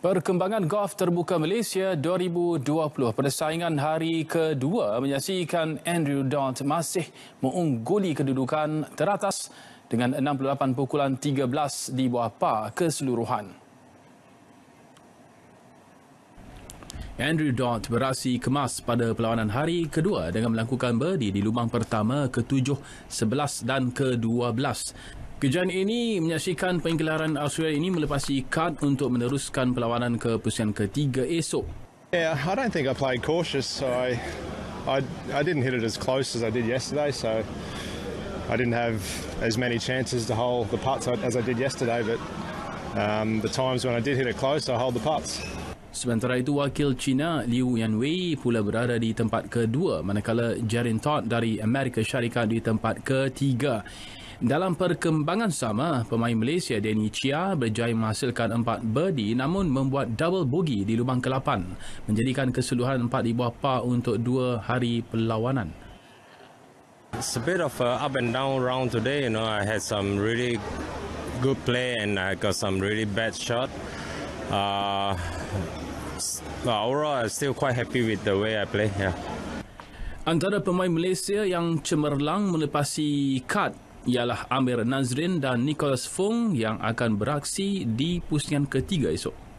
Perkembangan golf terbuka Malaysia 2020 persaingan hari kedua menyaksikan Andrew Dodd masih mengungguli kedudukan teratas dengan 68.13 di bawah par keseluruhan. Andrew Dodd beraksi kemas pada perlawanan hari kedua dengan melakukan birdie di lubang pertama ke-7, 11 dan ke-12. Kejayaan ini menyaksikan penggelaran Australia ini melepasi kad untuk meneruskan perlawanan ke pusingan ketiga esok. Yeah, I don't think I played cautious, so I, I, I didn't hit it as close as I did yesterday, so I didn't have as many chances to hold the putts as I did yesterday, but um, the times when I did hit it close, I hold the putts. Sementara itu, wakil China Liu Yanwei pula berada di tempat kedua manakala Jarin Todd dari Amerika Syarikat di tempat ketiga. Dalam perkembangan sama, pemain Malaysia Danny Chia berjaya menghasilkan empat birdie namun membuat double bogey di lubang ke-8 menjadikan keseluruhan empat di bawah par untuk dua hari perlawanan. It's a bit of a up and down round today. You know, I had some really good play and I got some really bad shot. Uh, overall, I'm still quite happy with the way I play. Yeah. Antara pemain Malaysia yang cemerlang melepasi kad ialah Amir Nazrin dan Nicholas Fung yang akan beraksi di pusingan ketiga esok.